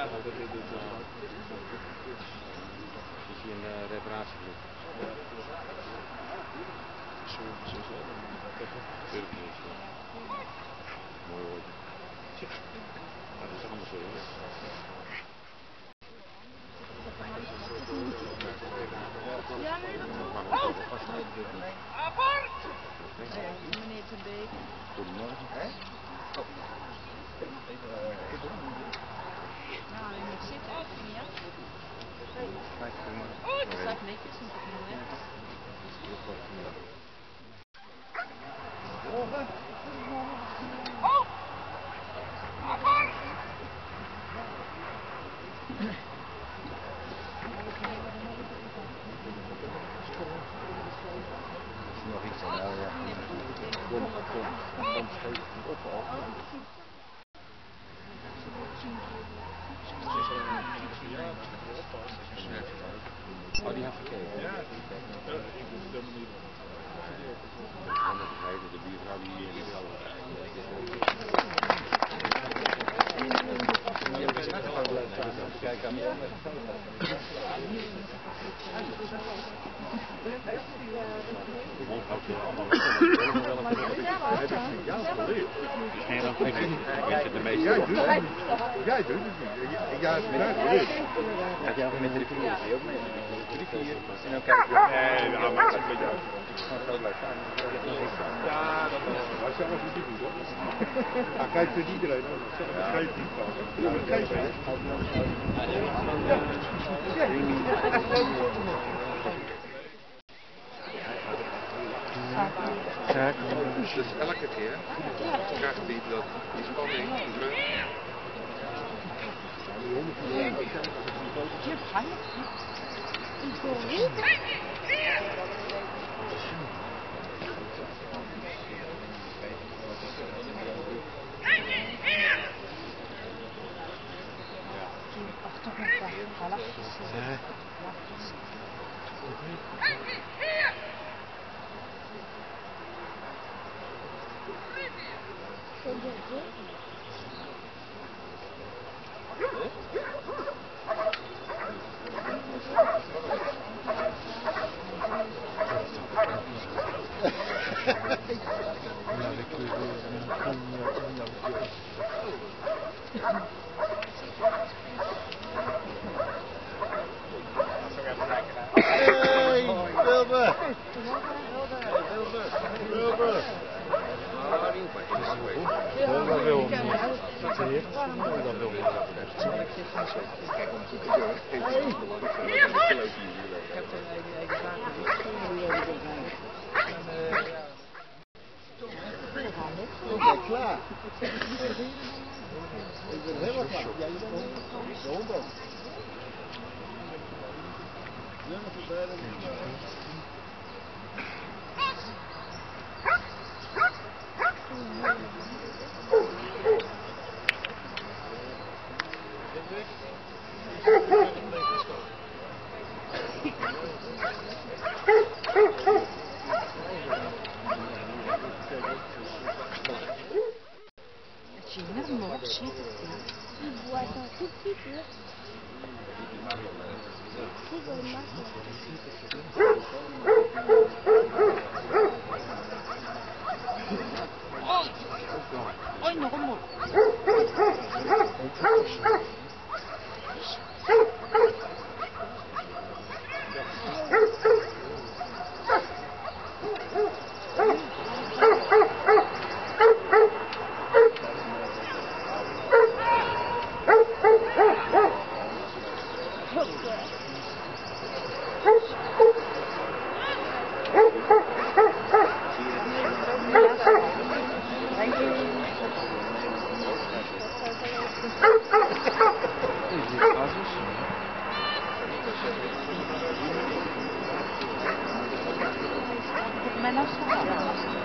Ja, dat het. Is hij een uh? Zo, zo, zo. Mooi hoor. Ja, dat is zo hoor. Ja, nee, dat Meneer Ten Beek. Goedemorgen. Nou, u moet zitten, ja? Kijk, kom maar. Oh, het staat netjes, want ik moet net. Nog iets aan jou, ja. Kom, kom, kom, steeds op, op. Oh, die had gekeken. Ja, ik het helemaal niet. Ja, dat ik. De die, die wil wel. Kijk aan Houdt je allemaal wel Nee, dan weet je de meeste. Jij doet het niet. Jij doet het niet. Hebt het uitgelegd. Gaat jij met drie vier? Ga je ook mee? Drie. En dan kijk je. Nee, nou, maar het is een beetje. Ja, dat is maar zelf is het goed hoor. Hij kijkt voor iedereen. Dat begrijpt niet van. Dat begrijpt niet. Dus elke keer krijgt hij dat, die spanning terug. Wacht Wilbur! Wilbur! Ah, geweest. Dat wil niet. Dat je? Dat wil niet. Kijk, om te. Heeft het niet belangrijk. Dat is een leuk hier. Ik ben klaar. Ik ben helemaal klaar. Ja, je bent ook. De hond ook. Nummer verbredden. Finalement, She never more, she's a sin. Oh! Oi, no more! Männer schauen. Ja.